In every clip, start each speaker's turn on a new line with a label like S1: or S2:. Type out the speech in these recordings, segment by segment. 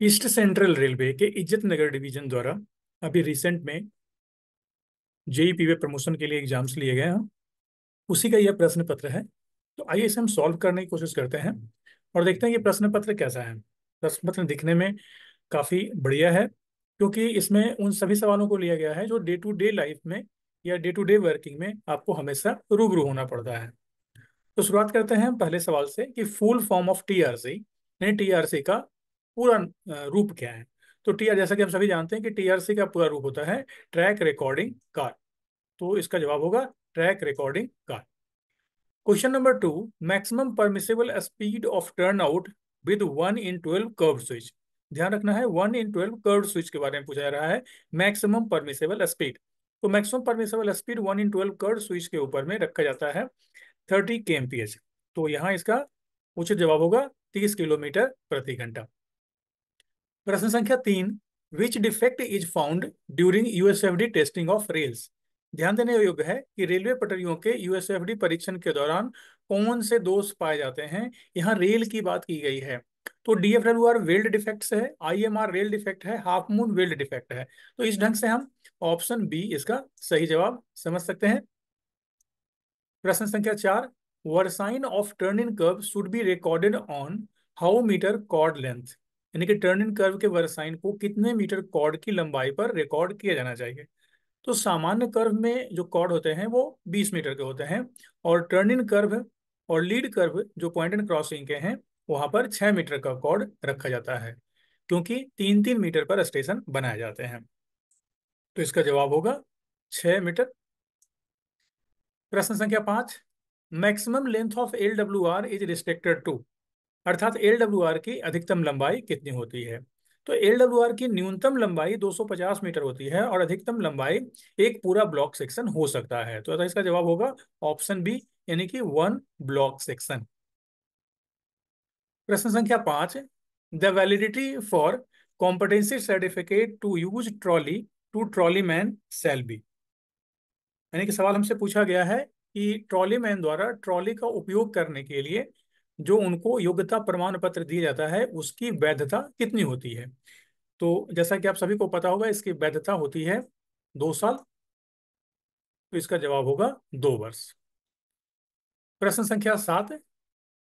S1: East central railway के इज़्ज़त नगर division द्वारा अभी रिसेंट में जेई पीवे प्रमोशन के लिए एग्ज़ाम्स लिए गए हैं। उसी का यह प्रश्न पत्र है। तो आइए इसे हम सॉल्व करने की कोशिश करते हैं और देखते हैं कि प्रश्न पत्र कैसा है। प्रश्न पत्र दिखने में काफ़ी बढ़िया है, क्योंकि इसमें उन सभी सवालों को लिया गया है जो डे टू डे लाइफ में या डे टू डे वर्किंग में आपको हमेशा रूबरू होना पड़ता है। तो शुरुआत करते हैं पहले सवाल से कि फुल फॉर्म ऑफ़ टीआरसी यानी टीआरसी का पूरा रूप क्या है? तो टीआर, जैसा कि हम सभी जानते हैं कि टीआरसी का पूरा रूप होता है ट्रैक रिकॉर्डिंग कार। तो इसका जवाब होगा track recording car. Question number two, maximum permissible speed of turnout with one in twelve curve switch. ध्यान रखना है, one in twelve curve switch के बारे में पूछा जा रहा है, मैक्सिमम परमिसेबल स्पीड। तो maximum permissible speed one in twelve curve switch के ऊपर में रखा जाता है थर्टी के तो यहाँ इसका उचित जवाब होगा तीस किलोमीटर प्रति घंटा। प्रश्न संख्या तीन which defect is found during USFD testing of rails ध्यान देने योग्य है कि रेलवे पटरियों के यूएसएफडी परीक्षण के दौरान कौन से दोष पाए जाते हैं? यहाँ रेल की बात की गई है। तो डीएफडब्ल्यू आर वेल्ड डिफेक्ट है आईएमआर रेल डिफेक्ट है, हाफ़ मून वेल्ड डिफेक्ट है। तो इस ढंग से हम ऑप्शन बी इसका सही जवाब समझ सकते हैं। प्रश्न संख्या चार, versine of turn in curve should be recorded on how metre chord length यानी कि टर्न इन कर्व के वर्साइन को कितने मीटर कॉर्ड की लंबाई पर रिकॉर्ड किया जाना चाहिए? तो सामान्य कर्व में जो कॉर्ड होते हैं वो 20 मीटर के होते हैं और टर्न इन कर्व और लीड कर्व जो पॉइंट एंड क्रॉसिंग के हैं, वहाँ पर 6 मीटर का कॉर्ड रखा जाता है, क्योंकि तीन तीन मीटर पर स्टेशन बनाए जाते हैं। तो इसका जवाब होगा छह मीटर। प्रश्न संख्या पाँच, maximum length of L W R is restricted to. अर्थात एल डब्ल्यू आर की अधिकतम लंबाई कितनी होती है? तो एल डब्ल्यू आर की न्यूनतम लंबाई 250 मीटर होती है और अधिकतम लंबाई एक पूरा ब्लॉक सेक्शन हो सकता है। तो इसका जवाब होगा ऑप्शन बी, यानी कि वन ब्लॉक सेक्शन। प्रश्न संख्या पाँच, the validity for competency certificate to use trolley, to trolley man shall be. यानी कि सवाल हमसे पूछा गया है कि ट्रॉली मैन द्वारा ट्रॉली का उपयोग करने के लिए जो उनको योग्यता प्रमाण पत्र दिया जाता है, उसकी वैधता कितनी होती है? तो जैसा कि आप सभी को पता होगा, इसकी वैधता होती है दो साल तो इसका जवाब होगा दो वर्ष। प्रश्न संख्या सात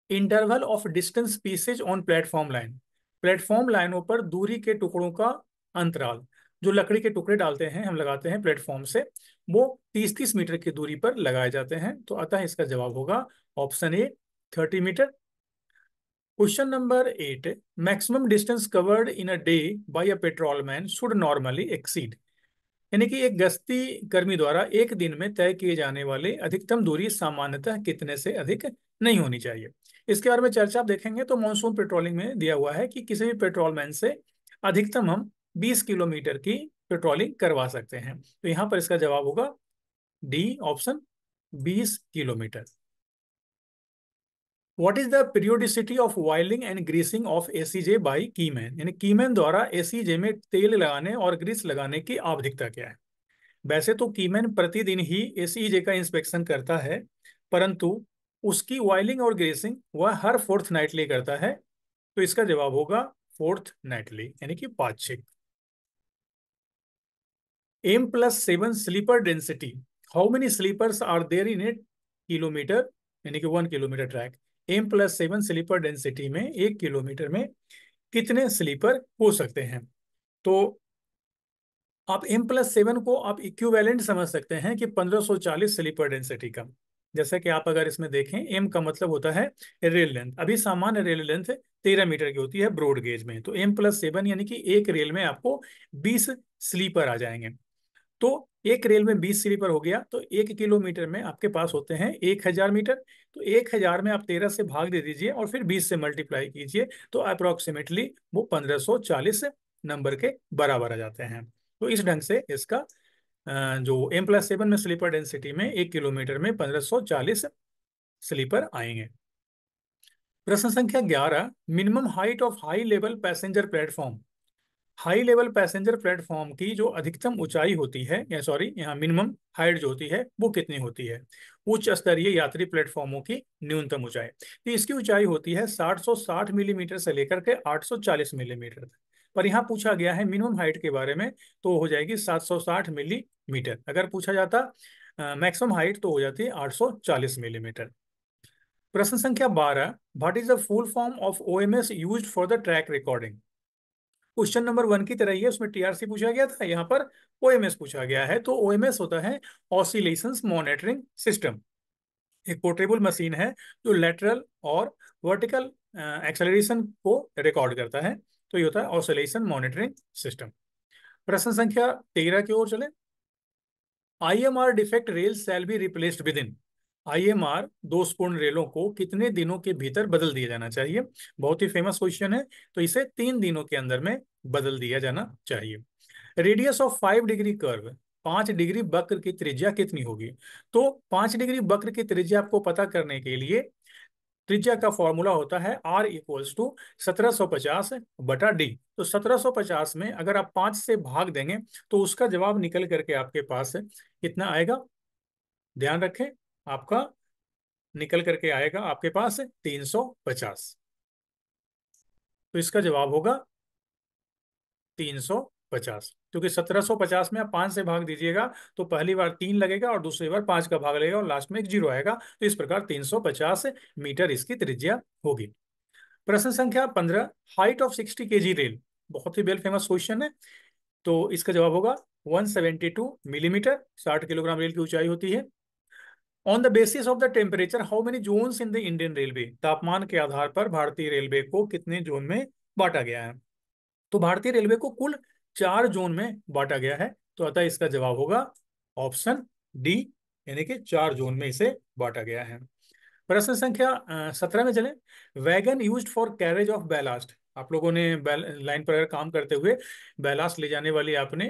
S1: interval of distance pieces on platform line. Platform लाइनों पर दूरी के टुकड़ों का अंतराल, जो लकड़ी के टुकड़े डालते हैं, हम लगाते हैं प्लेटफॉर्म से, वो तीस तीस मीटर की दूरी पर लगाए जाते हैं। तो अतः इसका जवाब होगा option A, thirty metre question number eight maximum distance covered in a day by a patrolman should normally exceed यानी कि एक गश्ती कर्मी द्वारा एक दिन में तय किए जाने वाले अधिकतम दूरी सामान्यतः कितने से अधिक नहीं होनी चाहिए। इसके बारे में चर्चा आप देखेंगे तो मानसून पेट्रोलिंग में दिया हुआ है कि किसी भी पेट्रोलमैन से अधिकतम हम 20 किलोमीटर की पेट्रोलिंग करवा सकते हैं। तो यहाँ पर इसका जवाब होगा D option 20 kilometre. What is the periodicity of oiling and greasing of ACJ by keyman यानी कीमैन द्वारा एसीजे में तेल लगाने और ग्रीस लगाने की आवधिकता क्या है? वैसे तो कीमैन प्रतिदिन ही एसीजे का इंस्पेक्शन करता है, परंतु उसकी वाइलिंग और ग्रेसिंग वह हर फोर्थ नाइटली करता है। तो इसका जवाब होगा फोर्थ नाइटली यानी कि पाक्षिक M plus seven sleeper density how many sleepers are there in a kilometre यानी कि one kilometre track M plus seven sleeper density में एक किलोमीटर में कितने स्लीपर हो सकते हैं? तो आप एम प्लस सेवन को आप इक्विवेलेंट समझ सकते हैं कि 1540 स्लीपर डेंसिटी का। जैसा कि आप अगर इसमें देखें एम का मतलब होता है रेल लेंथ अभी सामान्य रेल लेंथ तेरह मीटर की होती है ब्रॉड गेज में। तो एम प्लस सेवन यानी कि एक रेल में आपको बीस स्लीपर आ जाएँगे। तो एक रेल में बीस स्लीपर हो गया तो एक किलोमीटर में आपके पास होते हैं एक हज़ार मीटर। तो एक हज़ार में आप तेरह से भाग दे दीजिए और फिर बीस से मल्टीप्लाई कीजिए तो अप्रोक्सीमेटली वो पंद्रह सौ चालीस नंबर के बराबर आ जाते हैं। तो इस ढंग से इसका जो एम प्लस सेवन में स्लीपर डेंसिटी में एक किलोमीटर में पंद्रह सौ चालीस स्लीपर आएँगे। प्रश्न संख्या ग्यारह minimum height of high level passenger platform high level passenger platform की जो अधिकतम ऊंचाई होती है, या सॉरी, यहाँ मिनिमम हाइट जो होती है, वो कितनी होती है? उच्च स्तरीय यात्री प्लेटफॉर्मों की न्यूनतम ऊंचाई। तो इसकी ऊंचाई होती है 760 मिलीमीटर mm से लेकर के 840 मिलीमीटर तक। पर यहाँ पूछा गया है मिनिमम हाइट के बारे में तो हो जाएगी 760 मिलीमीटर। mm. अगर पूछा जाता मैक्सिमम हाइट तो हो जाती है 840 मिलीमीटर। प्रश्न संख्या 12 what is the full form of OMS used for the track recording? Question number one की तरह ही है, उसमें टीआरसी पूछा गया था, यहाँ पर ओएमएस पूछा गया है तो ओएमएस होता है ऑसिलेशन मॉनिटरिंग सिस्टम। एक पोर्टेबल मशीन है जो लेटरल और वर्टिकल एक्सेलरेशन को रिकॉर्ड करता है तो ये होता है ऑसिलेशन मॉनिटरिंग सिस्टम। प्रश्न संख्या तेरह की ओर चले। IMR defect rail shall be replaced within IMR दोषपूर्ण रेलों को कितने दिनों के भीतर बदल दिया जाना चाहिए? बहुत ही फ़ेमस क्वेश्चन है तो इसे तीन दिनों के अंदर में बदल दिया जाना चाहिए। Radius of five degree curve पाँच डिग्री वक्र की त्रिज्या कितनी होगी? तो पाँच डिग्री वक्र की त्रिज्या आपको पता करने के लिए त्रिज्या का फॉर्मूला होता है आर इक्वल्स टू सत्रह सौ पचास बटा डी तो सत्रह सौ पचास में अगर आप पाँच से भाग देंगे तो उसका जवाब निकल करके आपके पास कितना आएगा? ध्यान रखें आपका निकल करके आएगा आपके पास तीन सौ पचास। तो इसका जवाब होगा तीन सौ पचास। क्योंकि सत्रह सौ पचास में आप पाँच से भाग दीजिएगा तो पहली बार तीन लगेगा और दूसरी बार पाँच का भाग लगेगा और लास्ट में एक ज़ीरो आएगा। तो इस प्रकार तीन सौ पचास मीटर इसकी त्रिज्या होगी। प्रश्न संख्या पंद्रह हाइट ऑफ़ सिक्सटी के जी रेल बहुत ही वेल फ़ेमस क्वेश्चन है। तो इसका जवाब होगा 172 मिलीमीटर साठ किलोग्राम रेल की ऊंचाई होती है। On the basis of the temperature how many zone in the Indian railway तापमान के आधार पर भारतीय रेलवे को कितने जोन में बांटा गया है? तो भारतीय रेलवे को कुल चार जोन में बांटा गया है। तो अतः इसका जवाब होगा ऑप्शन डी यानी कि चार जोन में इसे बांटा गया है। प्रश्न संख्या सत्रह में चले। Wagon used for carriage of ballast आप लोगों ने लाइन पर अगर काम करते हुए बैलास्ट ले जाने वाली आपने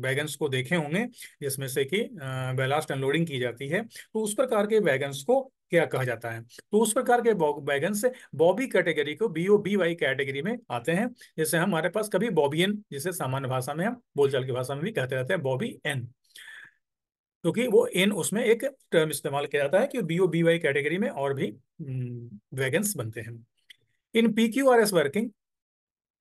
S1: वैगन्स को देखे होंगे, जिसमें से कि बैलास्ट अनलोडिंग की जाती है तो उस प्रकार के वैगन्स को क्या कहा जाता है? तो उस प्रकार के वैगन्स बॉबी कैटेगरी को B O B Y category में आते हैं जैसे हमारे पास कभी बॉबीएन जिसे सामान्य भाषा में हम बोलचाल की भाषा में भी कहते रहते हैं, बॉबी एन। क्योंकि तो वो एन उसमें एक टर्म इस्तेमाल किया जाता है कि B O B Y category में और भी वैगन्स बनते हैं। In PQRS working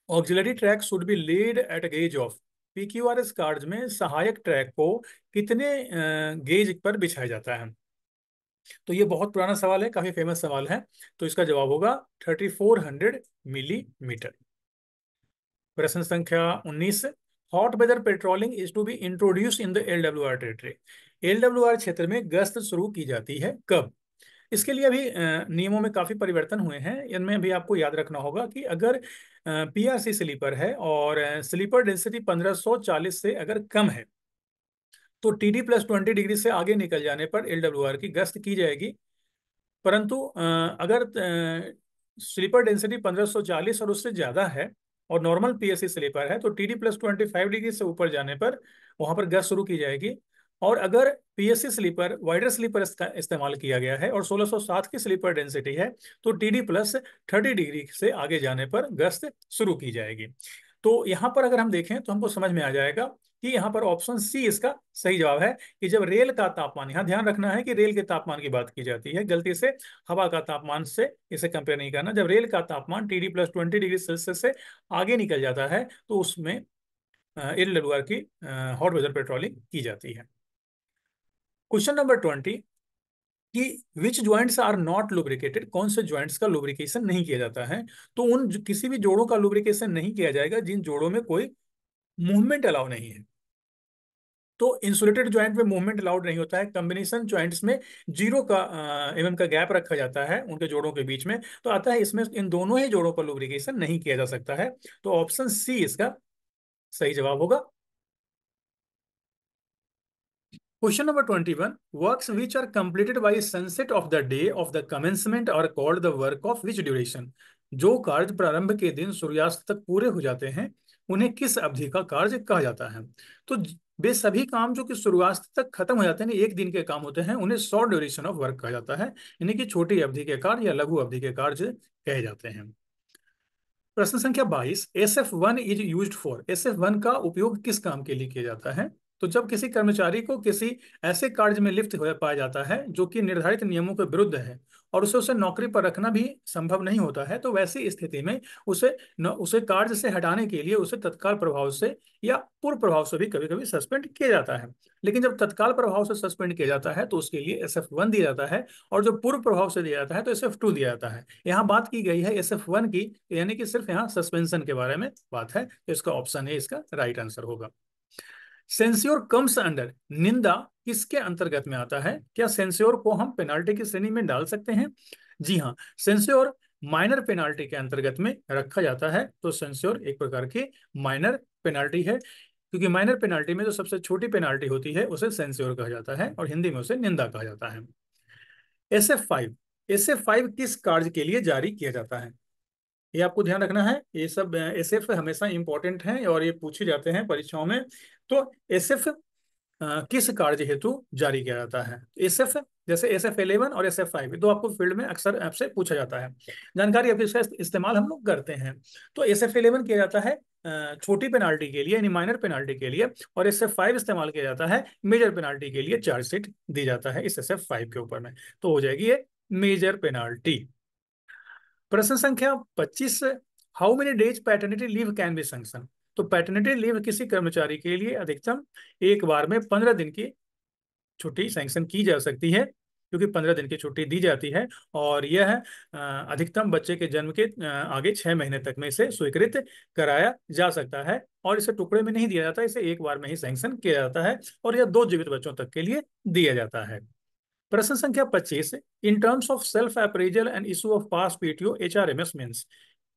S1: auxiliary track should be laid at gauge of PQRS card में सहायक ट्रैक को कितने गेज पर बिछाया जाता है। तो ये बहुत पुराना सवाल है, काफ़ी फ़ेमस सवाल है। तो इसका जवाब होगा 3400 मिलीमीटर। प्रश्न संख्या 19 hot weather patrolling is to be introduce in the L W R R क्षेत्र में गश्त शुरू की जाती है कब? इसके लिए अभी नियमों में काफ़ी परिवर्तन हुए हैं। इनमें भी आपको याद रखना होगा कि अगर पीआरसी स्लीपर है और स्लीपर डेंसिटी 1540 से अगर कम है तो T D plus twenty degree से आगे निकल जाने पर एलडब्ल्यूआर की गश्त की जाएगी। परंतु अगर स्लीपर डेंसिटी 1540 और उससे ज़्यादा है और नॉर्मल पीएससी स्लीपर है तो T D plus twenty degree से ऊपर जाने पर वहाँ पर गश्त शुरू की जाएगी। और अगर पीएससी स्लीपर वाइडर स्लीपर इसका इस्तेमाल किया गया है और 1607 की स्लीपर डेंसिटी है तो टीडी प्लस 30 डिग्री से आगे जाने पर गश्त शुरू की जाएगी। तो यहाँ पर अगर हम देखें तो हमको समझ में आ जाएगा कि यहाँ पर ऑप्शन सी इसका सही जवाब है कि जब रेल का तापमान, यहाँ ध्यान रखना है कि रेल के तापमान की बात की जाती है, गलती से हवा का तापमान से इसे कंपेयर नहीं करना। जब रेल का तापमान T D plus twenty degree Celsius से आगे निकल जाता है तो उसमें एल की हॉट वेदर पेट्रोलिंग की जाती है। क्वेश्चन नंबर ट्वेंटी कि which joints are not lubricated कौन से ज्वाइंट्स का लुब्रिकेशन नहीं किया जाता है? तो उन किसी भी जोड़ों का लुब्रिकेशन नहीं किया जाएगा, जिन जोड़ों में कोई मूवमेंट अलाउ नहीं है। तो इंसुलेटेड ज्वाइंट में मूवमेंट अलाउड नहीं होता है कॉम्बिनेशन ज्वाइंट्स में ज़ीरो का एम mm का गैप रखा जाता है उनके जोड़ों के बीच में तो आता है इसमें इन दोनों ही जोड़ों का लुब्रिकेशन नहीं किया जा सकता है। तो ऑप्शन सी इसका सही जवाब होगा। Question number 21. Works which are completed by sunset of the day of the commencement are called the work of which duration? जो कार्य प्रारंभ के दिन सूर्यास्त तक पूरे हो जाते हैं, उन्हें किस अवधि का कार्य कहा जाता है? तो वे सभी काम जो कि सूर्यास्त तक खत्म हो जाते हैं, एक दिन के काम होते हैं, उन्हें शॉर्ट ड्यूरेशन ऑफ़ वर्क कहा जाता है। यानी कि छोटी अवधि के कार्य या लघु अवधि के कार्य कहे जाते हैं। प्रश्न संख्या 22 S F one is use for S F one का उपयोग किस काम के लिए किया जाता है? तो जब किसी कर्मचारी को किसी ऐसे कार्य में लिप्त हो पाया जाता है जो कि निर्धारित नियमों के विरुद्ध है और उसे उसे नौकरी पर रखना भी संभव नहीं होता है तो वैसी स्थिति में उसे न, उसे कार्य से हटाने के लिए उसे तत्काल प्रभाव से या पूर्व प्रभाव से भी कभी कभी सस्पेंड किया जाता है। लेकिन जब तत्काल प्रभाव से सस्पेंड किया जाता है तो उसके लिए एस एफ़ वन दिया जाता है और जो पूर्व प्रभाव से दिया जाता है तो एस एफ़ टू दिया जाता है। यहाँ बात की गई है एस एफ़ वन की यानी कि सिर्फ़ यहाँ सस्पेंशन के बारे में बात है तो इसका ऑप्शन है इसका राइट आंसर होगा। सेंस्योर कम्स अंडर निंदा किसके अंतर्गत में आता है? क्या सेंस्योर को हम पेनाल्टी की श्रेणी में डाल सकते हैं? जी हाँ सेंस्योर माइनर पेनाल्टी के अंतर्गत में रखा जाता है तो सेंस्योर एक प्रकार की माइनर पेनाल्टी है, क्योंकि माइनर पेनाल्टी में जो सबसे छोटी पेनाल्टी होती है, उसे सेंस्योर कहा जाता है और हिंदी में उसे निंदा कहा जाता है। S F five S F five किस कार्य के लिए जारी किया जाता है? ये आपको ध्यान रखना है, ये सब एस एफ़ हमेशा इंपॉर्टेंट है और ये पूछे जाते हैं परीक्षाओं में। तो एस एफ़ किस कार्य हेतु जारी किया जाता है? एस एफ़ जैसे एस एफ़ इलेवन और एस एफ़ फाइव तो आपको फ़ील्ड में अक्सर आपसे पूछा जाता है। जानकारी अब इसका इस्तेमाल हम लोग करते हैं। तो एस एफ़ इलेवन किया जाता है छोटी पेनाल्टी के लिए, यानी माइनर पेनाल्टी के लिए, और एस एफ़ फाइव इस्तेमाल किया जाता है मेजर पेनाल्टी के लिए चार्जशीट दी जाता है इस एस एफ़ फाइव के ऊपर में। तो हो जाएगी ये मेजर पेनाल्टी प्रश्न संख्या 25 how many days paternity leave can be sanction तो पैटर्निटी लीव किसी कर्मचारी के लिए अधिकतम एक बार में पंद्रह दिन की छुट्टी सैंक्शन की जा सकती है, क्योंकि पंद्रह दिन की छुट्टी दी जाती है, और यह अधिकतम बच्चे के जन्म के आगे छह महीने तक में इसे स्वीकृत कराया जा सकता है, और इसे टुकड़े में नहीं दिया जाता, इसे एक बार में ही सैंक्शन किया जाता है, और यह दो जीवित बच्चों तक के लिए दिया जाता है। प्रश्न संख्या 25 in terms of self appraisal and issue of pass PTO H R M S means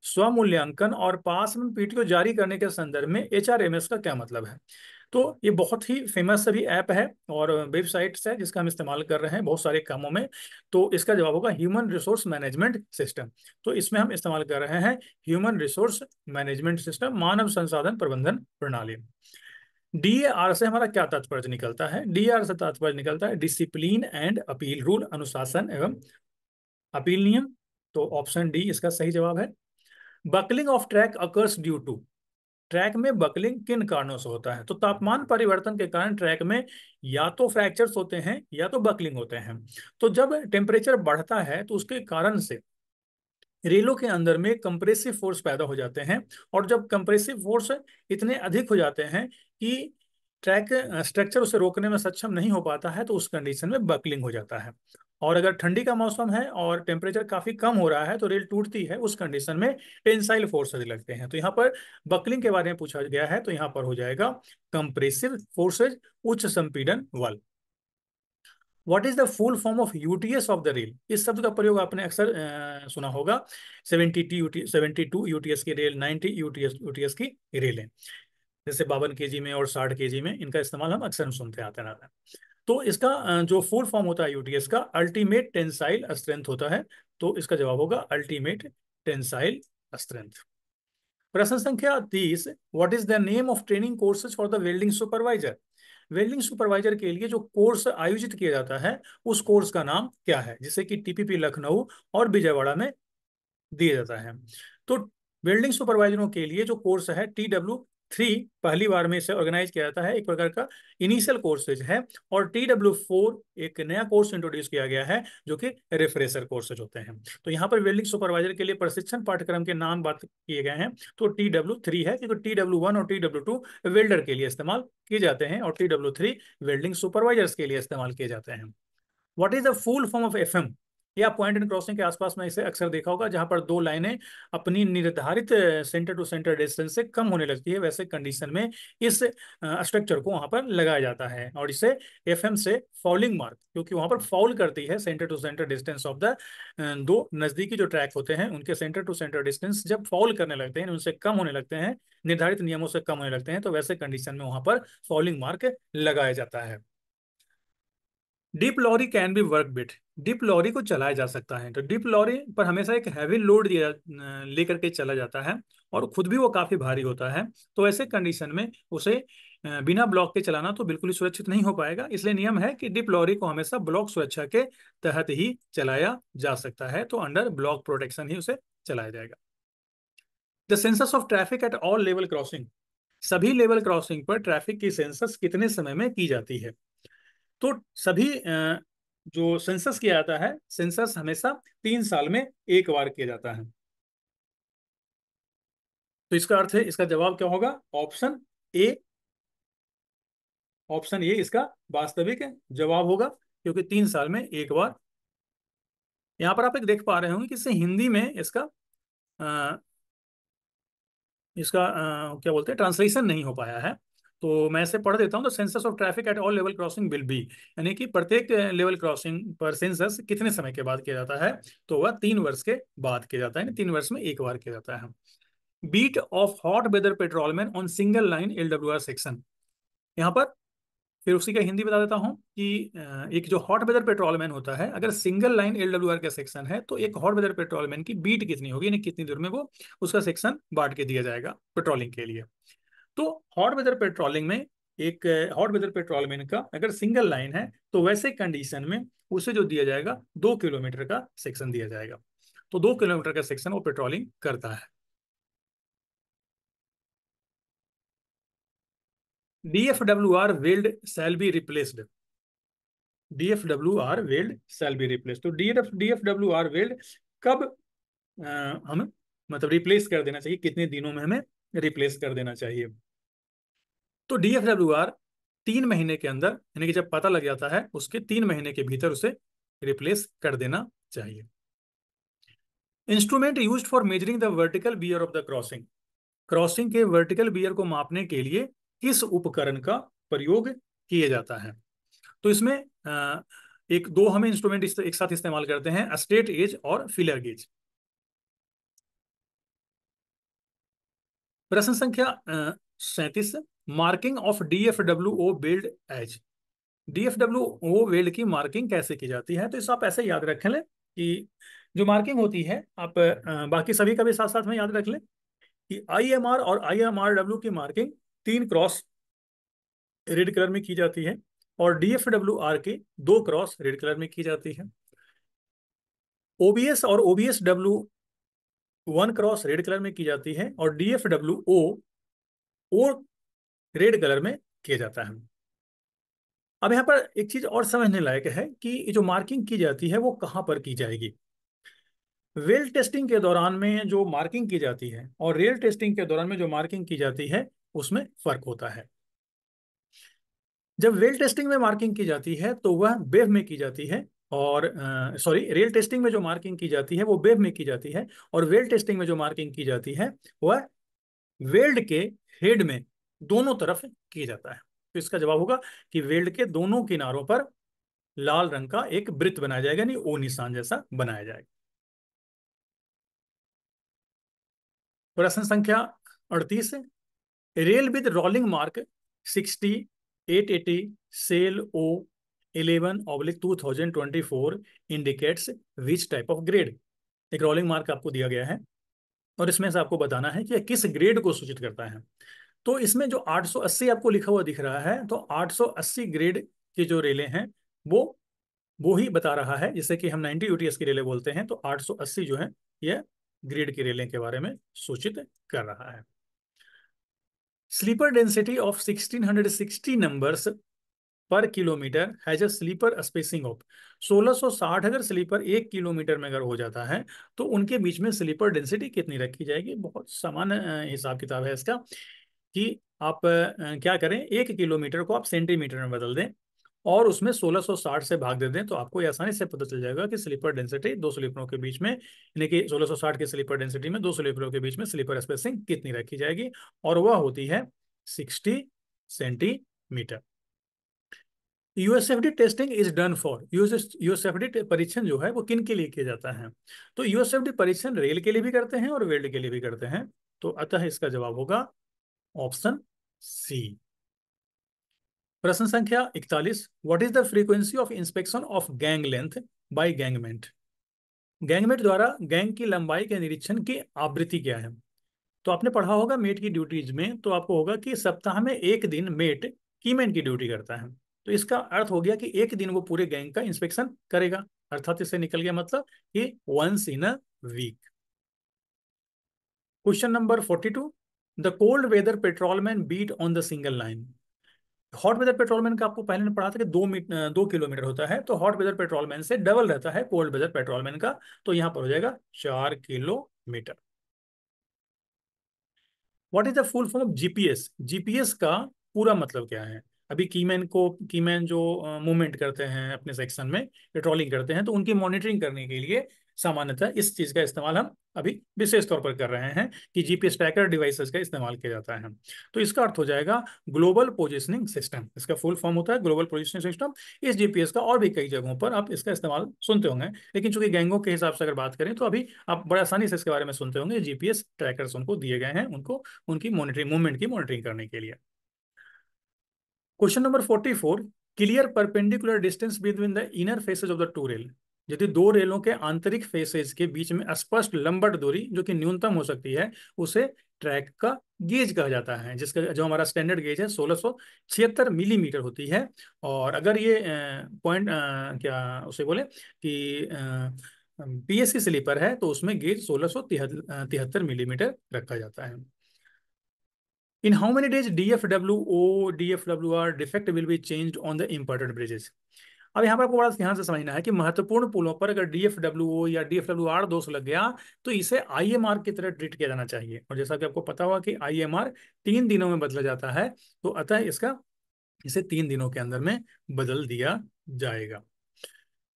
S1: स्वमूल्यांकन और पास में पीटीओ जारी करने के संदर्भ में एच आर एम एस का क्या मतलब है? तो ये बहुत ही फ़ेमस सभी ऐप है और वेबसाइट्स है जिसका हम इस्तेमाल कर रहे हैं बहुत सारे कामों में। तो इसका जवाब होगा ह्यूमन रिसोर्स मैनेजमेंट सिस्टम तो इसमें हम इस्तेमाल कर रहे हैं ह्यूमन रिसोर्स मैनेजमेंट सिस्टम मानव संसाधन प्रबंधन प्रणाली। डीएआर से हमारा क्या तात्पर्य निकलता है? डीआर से तात्पर्य निकलता है डिसिप्लिन एंड अपील रूल अनुशासन एवं अपील नियम। तो ऑप्शन डी इसका सही जवाब है। Buckling of track occurs due to track में बकलिंग किन कारणों से होता है? तो तापमान परिवर्तन के कारण ट्रैक में या तो फ्रैक्चर्स होते हैं या तो बकलिंग होते हैं। तो जब टेम्परेचर बढ़ता है तो उसके कारण से रेलों के अंदर में कंप्रेसिव फोर्स पैदा हो जाते हैं और जब कंप्रेसिव फोर्स इतने अधिक हो जाते हैं कि ट्रैक स्ट्रक्चर उसे रोकने में सक्षम नहीं हो पाता है तो उस कंडीशन में बकलिंग हो जाता है। और अगर ठंडी का मौसम है और टेम्परेचर काफ़ी कम हो रहा है तो रेल टूटती है, उस कंडीशन में टेंसाइल फोर्सेज लगते हैं। तो यहाँ पर बकलिंग के बारे में पूछा गया है तो यहाँ पर हो जाएगा कंप्रेसिव फोर्सेज उच्च संपीडन बल। What is the full form of UTS of the rail इस शब्द का प्रयोग आपने अक्सर सुना होगा। Seventy T seventy two UTS की रेल नाइनटी यूटीएस यूटीएस की रेल है। जैसे बावन के में और साठ के में इनका इस्तेमाल हम अक्सर सुनते आते रहते हैं। तो इसका जो फुल फॉर्म होता है यूटीएस का अल्टीमेट टेंसाइल स्ट्रेंथ होता है। तो इसका जवाब होगा अल्टीमेट टेंसाइल स्ट्रेंथ प्रश्न संख्या तीस what is the name of training courses for the welding supervisor welding supervisor के लिए जो कोर्स आयोजित किया जाता है, उस कोर्स का नाम क्या है? जिसे कि टीपीपी लखनऊ और विजयवाड़ा में दिया जाता है। तो वेल्डिंग सुपरवाइजरों के लिए जो कोर्स है टी डब्ल्यू थ्री पहली बार में इसे ऑर्गेनाइज किया जाता है, एक प्रकार का इनिशियल कोर्सेज है, और टी डब्ल्यू फोर एक नया कोर्स इंट्रोड्यूस किया गया है, जो कि रिफ्रेशर कोर्सेज होते हैं। तो यहाँ पर वेल्डिंग सुपरवाइजर के लिए प्रशिक्षण पाठ्यक्रम के नाम बात किए गए हैं तो टी डब्ल्यू थ्री है, क्योंकि टी डब्ल्यू वन और टी डब्ल्यू टू वेल्डर के लिए इस्तेमाल किए जाते हैं, और T W three welding supervisors के लिए इस्तेमाल किए जाते हैं। What is the full form of F M या पॉइंट एंड क्रॉसिंग के आसपास में इसे अक्सर देखा होगा, जहाँ पर दो लाइनें अपनी निर्धारित सेंटर टू सेंटर डिस्टेंस से कम होने लगती है, वैसे कंडीशन में इस स्ट्रक्चर को वहाँ पर लगाया जाता है और इसे एफएम से फॉलिंग मार्क क्योंकि वहाँ पर फॉल करती है centre to centre distance of the दो नजदीकी जो ट्रैक होते हैं, उनके सेंटर टू सेंटर डिस्टेंस जब फॉल करने लगते हैं, उनसे कम होने लगते हैं, निर्धारित नियमों से कम होने लगते हैं तो वैसे कंडीशन में वहाँ पर फॉलिंग मार्क लगाया जाता है। Dip lorry can be worked by. Dip lorry को चलाया जा सकता है। तो डीप लॉरी पर हमेशा एक हैवी लोड दिया लेकर के चला जाता है और खुद भी वो काफ़ी भारी होता है। तो ऐसे कंडीशन में उसे बिना ब्लॉक के चलाना तो बिल्कुल ही सुरक्षित नहीं हो पाएगा। इसलिए नियम है कि डिप लॉरी को हमेशा ब्लॉक सुरक्षा के तहत ही चलाया जा सकता है। तो अंडर ब्लॉक प्रोटेक्शन ही उसे चलाया जाएगा। The census of traffic at all level crossing. सभी लेवल क्रॉसिंग पर ट्रैफ़िक की सेंसस कितने समय में की जाती है? तो सभी जो सेंसस किया जाता है सेंसस हमेशा तीन साल में एक बार किया जाता है। तो इसका अर्थ है इसका जवाब क्या होगा? ऑप्शन ए ऑप्शन ए इसका वास्तविक जवाब होगा क्योंकि तीन साल में एक बार। यहाँ पर आप एक देख पा रहे होंगे कि इससे हिंदी में इसका आ, इसका आ, क्या बोलते हैं ट्रांसलेशन नहीं हो पाया है। तो मैं इसे पढ़ देता हूँ तो census of traffic at all level crossing will be. यानी कि प्रत्येक लेवल क्रॉसिंग पर सेंसस कितने समय के बाद किया जाता है? तो वह तीन वर्ष के बाद किया जाता है तीन वर्ष में एक बार किया जाता है। Beat of hot weather patrolman on single line L W R section. यहाँ पर फिर उसी का हिंदी बता देता हूँ कि एक जो हॉट वेदर पेट्रोलमैन होता है, अगर single line L W R का सेक्शन है तो एक हॉट वेदर पेट्रोलमैन की बीट कितनी होगी? यानी कितनी दूर में वो उसका सेक्शन बांट के दिया जाएगा पेट्रोलिंग के लिए। तो हॉट वेदर पेट्रोलिंग में एक हॉट वेदर पेट्रोलमैन का अगर सिंगल लाइन है तो वैसे कंडीशन में उसे जो दिया जाएगा, दो किलोमीटर का सेक्शन दिया जाएगा तो दो किलोमीटर का सेक्शन वो पेट्रोलिंग करता है DFWR weld shall be replaced. DFWR weld shall be replaced. तो DF DFWR वेल्ड कब हमें मतलब रिप्लेस कर देना चाहिए, कितने दिनों में हमें रिप्लेस कर देना चाहिए तो DFWR तीन महीने के अंदर, यानी कि जब पता लग जाता है, उसके तीन महीने के भीतर उसे रिप्लेस कर देना चाहिए। Instrument use for measuring the vertical wear of the crossing crossing के वर्टिकल बियर को मापने के लिए किस उपकरण का प्रयोग किया जाता है। तो इसमें एक दो हमें इंस्ट्रूमेंट एक साथ इस्तेमाल करते हैं स्टेट एज और फिलर गेज प्रश्न संख्या सैतीस marking of DFW O build edge DFW O weld की मार्किंग कैसे की जाती है? तो इस आप ऐसे याद रख लें कि जो मार्किंग होती है, आप बाकी सभी का भी साथ साथ में याद रख लें कि आईएमआर और आईएमआरडब्ल्यू की मार्किंग तीन क्रॉस रेड कलर में की जाती है और डीएफडब्ल्यू आर के दो क्रॉस रेड कलर में की जाती है। ओबीएस और OBS W one cross red colour में की जाती है और D DFW O O red colour में किया जाता है। अब यहाँ पर एक चीज़ और समझने लायक है कि जो मार्किंग की जाती है वो कहाँ पर की जाएगी? वेल टेस्टिंग के दौरान में जो मार्किंग की जाती है और रेल टेस्टिंग के दौरान में जो मार्किंग की जाती है, उसमें फ़र्क होता है। जब रेल टेस्टिंग में मार्किंग की जाती है तो वह बेव में की जाती है और सॉरी रेल टेस्टिंग में जो मार्किंग की जाती है वो बेव में की जाती है और वेल टेस्टिंग में जो मार्किंग की जाती है, वह वेल्ड के हेड में दोनों तरफ़ किया जाता है। तो इसका जवाब होगा कि वेल्ड के दोनों किनारों पर लाल रंग का एक वृत्त बनाया जाएगा नहीं ओ निशान जैसा बनाया जाएगा। प्रश्न संख्या अड़तीस, rail with rolling mark sixty, eight eighty, SAIL O eleven oblique two thousand twenty four indicates which type of grade. एक रोलिंग मार्क आपको दिया गया है और इसमें से आपको बताना है कि किस ग्रेड को सूचित करता है। तो इसमें जो 880 आपको लिखा हुआ दिख रहा है तो 880 ग्रेड की जो रेले हैं, वो वो ही बता रहा है जैसे कि हम 90 यूटीएस की रेले बोलते हैं तो 880 जो है, ये ग्रेड की रेलें के बारे में सूचित कर रहा है। Sleeper density of 1660 numbers per kilometre has a sleeper spacing of 1660 अगर स्लीपर एक किलोमीटर में अगर हो जाता है तो उनके बीच में स्लीपर डेंसिटी कितनी रखी जाएगी? बहुत सामान्य हिसाब किताब है इसका। कि आप क्या करें, एक किलोमीटर को आप सेंटीमीटर में बदल दें और उसमें 1660 से भाग दे दें तो आपको आसानी से पता चल जाएगा कि स्लीपर डेंसिटी दो स्लीपरों के बीच में, यानी कि 1660 की स्लीपर डेंसिटी में दो स्लीपरों के बीच में स्लीपर स्पेसिंग कितनी रखी जाएगी और वह होती है 60 centimetre. USFD testing is done for. USFD परीक्षण जो है वो किन के लिए किया जाता है? तो यूएसएफडी परीक्षण रेल के लिए भी करते हैं और वेल्ड के लिए भी करते हैं। तो अतः इसका जवाब होगा ऑप्शन सी। प्रश्न संख्या इकतालीस। What is the frequency of inspection of gang length by gangman gangmate द्वारा गैंग की लंबाई के निरीक्षण की आवृत्ति क्या है? तो आपने पढ़ा होगा मेट की ड्यूटीज़ में तो आपको होगा कि सप्ताह में एक दिन मेट कीमैन की ड्यूटी करता है। तो इसका अर्थ हो गया कि एक दिन वो पूरे गैंग का इंस्पेक्शन करेगा। अर्थात इससे निकल गया मतलब कि once in a week question number forty two the cold weather patrolman beat on the single line hot weather patrolman का आपको पहले ने पढ़ा था कि दो मीट दो किलोमीटर होता है तो हॉट वेदर पेट्रोलमैन से डबल रहता है कोल्ड वेदर पेट्रोलमैन का तो यहाँ पर हो जाएगा चार kilometre. What is the full form of GPS GPS का पूरा मतलब क्या है? अभी कीमैन को कीमैन जो मूवमेंट करते हैं अपने सेक्शन में पेट्रोलिंग करते हैं तो उनकी मॉनिटरिंग करने के लिए सामान्यतः इस चीज़ का इस्तेमाल हम अभी विशेष तौर पर कर रहे हैं कि जीपीएस ट्रैकर डिवाइसेस का इस्तेमाल किया जाता है। तो इसका अर्थ हो जाएगा ग्लोबल पोजिशनिंग सिस्टम इसका फुल फॉर्म होता है ग्लोबल पोजिशनिंग सिस्टम इस जीपीएस का और भी कई जगहों पर आप इसका इस्तेमाल सुनते होंगे। लेकिन चूँकि गैंगों के हिसाब से अगर बात करें तो अभी आप बड़े आसानी से इसके बारे में सुनते होंगे। जीपीएस ट्रैकर्स उनको दिए गए हैं उनको, उनकी मॉनिटरिंग मूवमेंट की मॉनिटरिंग करने के लिए। Question number forty four clear perpendicular distance between the inner faces of the two rail यदि दो रेलों के आंतरिक फेसेज के बीच में स्पष्ट लंबट दूरी, जो कि न्यूनतम हो सकती है, उसे ट्रैक का गेज कहा जाता है, जिसका जो हमारा स्टैंडर्ड गेज है सोलह मिलीमीटर होती है। और अगर ये पॉइंट क्या उसे बोले कि पीएससी स्लीपर है तो उसमें गेज सोलह मिलीमीटर रखा जाता है। In how many days D F W O D F W R defect will अब यहाँ पर आपको बड़ा ध्यान से समझना है कि महत्वपूर्ण पुलों पर अगर डी एफ़ डब्ल्यू ओ या डी एफ़ डब्ल्यू आर दोष लग गया तो इसे आई एम आर की तरह ट्रीट किया जाना चाहिए। और जैसा कि आपको पता हुआ कि आई एम आर तीन दिनों में बदला जाता है तो अतः इसका, इसे तीन दिनों के अंदर में बदल दिया जाएगा।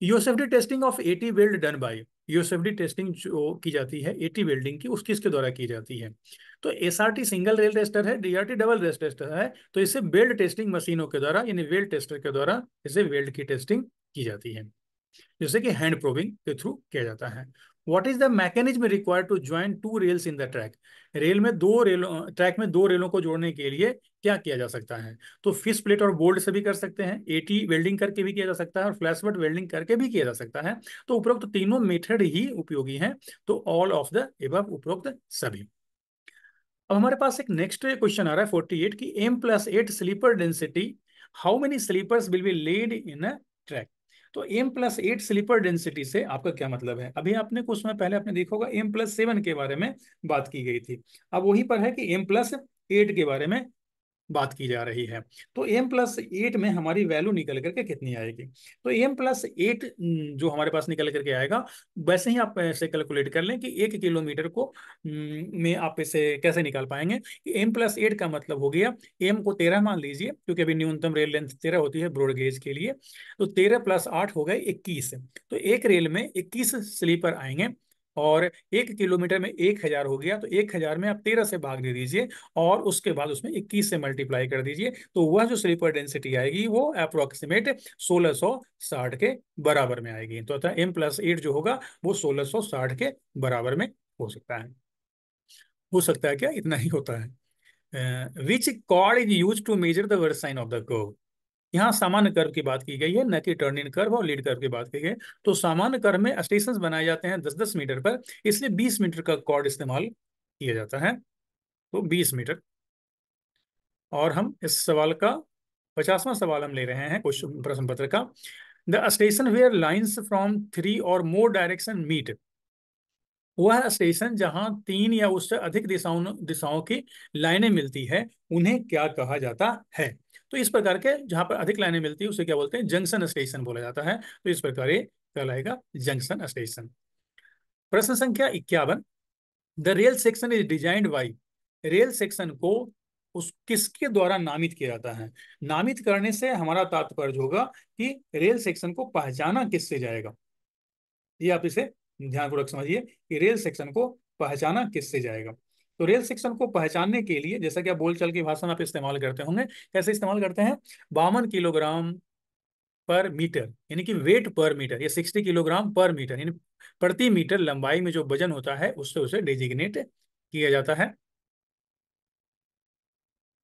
S1: USFD testing of AT weld done by USFD testing जो की जाती है एटी वेल्डिंग की उसकी इसके द्वारा की जाती है? तो एसआरटी सिंगल रेल टेस्टर है डीआरटी डबल रेल टेस्टर है तो इसे वेल्ड टेस्टिंग मशीनों के द्वारा, यानी वेल्ड टेस्टर के द्वारा, इसे वेल्ड की टेस्टिंग की जाती है। जैसे कि हैंड प्रोबिंग के थ्रू किया जाता है। What is the mechanism required to join two rails in the track rail में दो रेलों ट्रैक में दो रेलों को जोड़ने के लिए क्या किया जा सकता है? तो फ़िश प्लेट और बोल्ट से भी कर सकते हैं एटी वेल्डिंग करके भी किया जा सकता है और फ्लैशबट वेल्डिंग करके भी किया जा सकता है। तो उपरोक्त तीनों मेथड ही उपयोगी हैं तो ऑल ऑफ़ द एबव उपरोक्त सभी। अब हमारे पास एक नेक्स्ट क्वेश्चन आ रहा है फोर्टी एट की M plus eight sleeper density how many sleepers will be laid in a track तो M plus eight sleeper density से आपका क्या मतलब है? अभी आपने कुछ समय पहले आपने देखा होगा एम प्लस सेवन के बारे में बात की गई थी। अब वही पर है कि एम प्लस एट के बारे में बात की जा रही है। तो एम प्लस एट में हमारी वैल्यू निकल करके कितनी आएगी? तो एम प्लस एट जो हमारे पास निकल करके आएगा, वैसे ही आप ऐसे कैलकुलेट कर लें कि एक किलोमीटर को में आप इसे कैसे निकाल पाएँगे? एम प्लस एट का मतलब हो गया एम को तेरह मान लीजिए, क्योंकि अभी न्यूनतम रेल लेंथ तेरह होती है ब्रॉड गेज के लिए। तो तेरह प्लस आठ हो गए इक्कीस। तो एक रेल में इक्कीस स्लीपर आएँगे और एक किलोमीटर में एक हज़ार हो गया तो एक हज़ार में आप तेरह से भाग दे दीजिए और उसके बाद उसमें इक्कीस से मल्टीप्लाई कर दीजिए तो वह जो स्लीपर डेंसिटी आएगी वो अप्रोक्सीमेट सोलह सौ साठ के बराबर में आएगी। तो अतः एम प्लस एट जो होगा, वो सोलह सौ साठ के बराबर में हो सकता है। हो सकता है क्या? इतना ही होता है। Which chord is use to measure the versine of the curve यहाँ सामान्य कर्व की बात की गई है, न कि टर्निंग कर्व और लीड कर्व की बात की गई तो सामान्य कर्व में स्टेशन बनाए जाते हैं दस दस मीटर पर, इसलिए बीस मीटर का कॉर्ड इस्तेमाल किया जाता है। तो बीस मीटर। और हम इस सवाल का पचासवां सवाल हम ले रहे हैं क्वेश्चन, प्रश्न पत्र का। The station where lines from three और मोर डायरेक्शन मीट। वह स्टेशन जहाँ तीन या उससे अधिक दिशाओं दिशाओं की लाइनें मिलती है, उन्हें क्या कहा जाता है? तो इस प्रकार के जहाँ पर अधिक लाइनें मिलती है, उसे क्या बोलते हैं? जंक्शन स्टेशन बोला जाता है। तो इस प्रकार ये कहलाएगा जंक्शन स्टेशन। प्रश्न संख्या इक्यावन। The rail section is designed by rail section को उस किसके द्वारा नामित किया जाता है? नामित करने से हमारा तात्पर्य होगा कि रेल सेक्शन को पहचाना किससे जाएगा? ये आप इसे ध्यानपूर्वक समझिए कि रेल सेक्शन को पहचाना किससे जाएगा? तो रेल सेक्शन को पहचानने के लिए, जैसा कि आप बोलचाल की भाषा में आप इस्तेमाल करते होंगे, कैसे इस्तेमाल करते हैं? बावन किलोग्राम पर मीटर, यानी कि वेट पर मीटर, या सिक्सटी किलोग्राम पर मीटर, यानी प्रति मीटर लंबाई में जो वज़न होता है, उससे उसे डेजिग्नेट किया जाता है।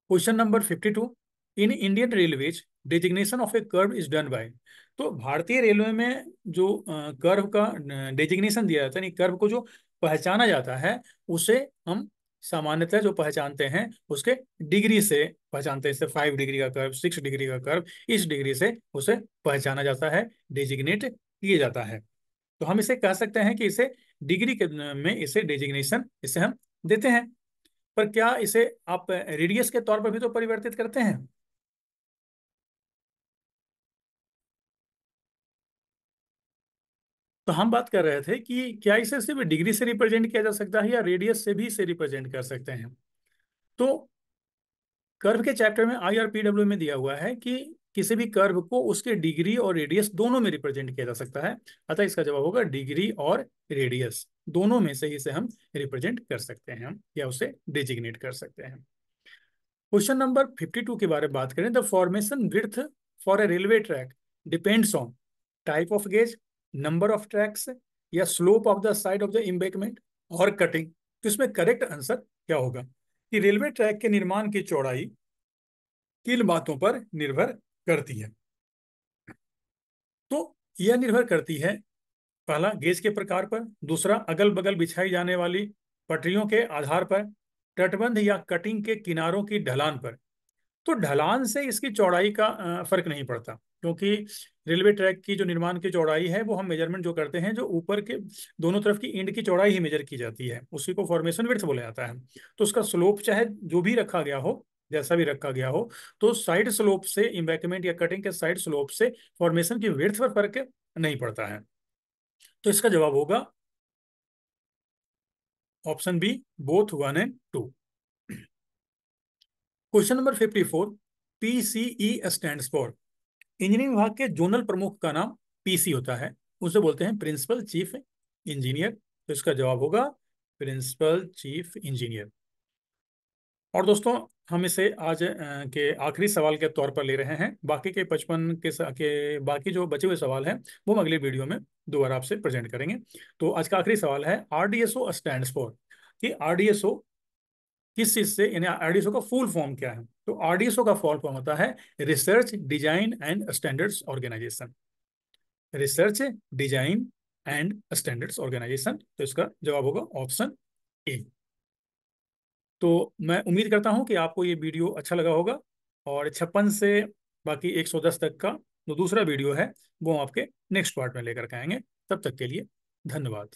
S1: Question number fifty two, in Indian railways designation of a curve is done by? तो भारतीय रेलवे में जो कर्व का डेजिग्नेशन दिया जाता है कर्व को जो पहचाना जाता है, उसे हम सामान्यतः जो पहचानते हैं, उसके डिग्री से पहचानते हैं। जैसे फाइव डिग्री का कर्व सिक्स डिग्री का कर्व इस डिग्री से उसे पहचाना जाता है डिजिग्नेट किया जाता है। तो हम इसे कह सकते हैं कि इसे डिग्री के में इसे डिजिग्नेशन इसे हम देते हैं। पर क्या इसे आप रेडियस के तौर पर भी तो परिवर्तित करते हैं? तो हम बात कर रहे थे कि क्या इसे सिर्फ़ डिग्री से रिप्रेजेंट किया जा सकता है या रेडियस से भी इसे रिप्रेजेंट कर सकते हैं? तो कर्व के चैप्टर में आई आर पी डब्ल्यू में दिया हुआ है कि किसी भी कर्व को उसके डिग्री और रेडियस दोनों में रिप्रेजेंट किया जा सकता है। अतः इसका जवाब होगा डिग्री और रेडियस। दोनों में से ही से हम रिप्रेजेंट कर सकते हैं या उसे डिजिग्नेट कर सकते हैं। क्वेश्चन नंबर 52 के बारे में बात करें, the formation breadth for a railway track depends on type of gauge number of tracks या slope of the side of the embankment और कटिंग तो इसमें करेक्ट आंसर क्या होगा? कि रेलवे ट्रैक के निर्माण की चौड़ाई किन बातों पर निर्भर करती है? तो यह निर्भर करती है, पहला, गेज के प्रकार पर, दूसरा अगल बगल बिछाई जाने वाली पटरियों के आधार पर, तटबंध या कटिंग के किनारों की ढलान पर। तो ढलान से इसकी चौड़ाई का फ़र्क नहीं पड़ता। क्योंकि रेलवे ट्रैक की जो निर्माण की चौड़ाई है, वो हम मेज़रमेंट जो करते हैं, जो ऊपर के दोनों तरफ़ की इंड की चौड़ाई ही मेजर की जाती है, उसी को फॉर्मेशन विर्थ बोला जाता है। तो उसका स्लोप चाहे जो भी रखा गया हो, जैसा भी रखा गया हो तो साइड स्लोप से इम्बैकमेंट या कटिंग के साइड स्लोप से फॉर्मेशन की विर्थ पर फ़र्क नहीं पड़ता है। तो इसका जवाब होगा option B both one and two question number fifty four P PCE stand for engineering विभाग के जोनल प्रमुख का नाम पीसी होता है। उसे बोलते हैं प्रिंसिपल चीफ इंजीनियर। तो इसका जवाब होगा प्रिंसिपल चीफ इंजीनियर। और दोस्तों हम इसे आज के आखिरी सवाल के तौर पर ले रहे हैं। बाकी के पचपन के, के बाकी जो बचे हुए सवाल हैं वो हम अगले वीडियो में दोबारा आपसे प्रेजेंट करेंगे। तो आज का आखिरी सवाल है आरडीएसओ स्टैंड फॉर? कि आरडीएसओ किस चीज़ से यानी आरडीएसओ का फुल फॉर्म क्या है? तो आरडीएसओ का फुल फॉर्म होता है research design and standards organisation research design and standards organisation तो इसका जवाब होगा ऑप्शन ए तो मैं उम्मीद करता हूँ कि आपको ये वीडियो अच्छा लगा होगा और छप्पन से बाकी 110 तक का जो दूसरा वीडियो है, वो हम आपके नेक्स्ट पार्ट में लेकर के आएँगे। तब तक के लिए धन्यवाद।